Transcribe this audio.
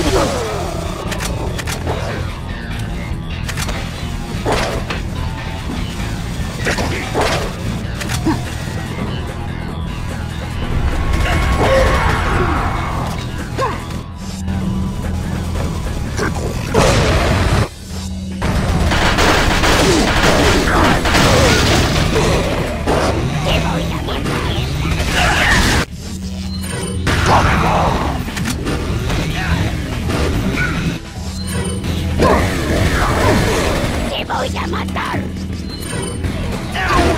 Huh. voy a matar! ¡Ah!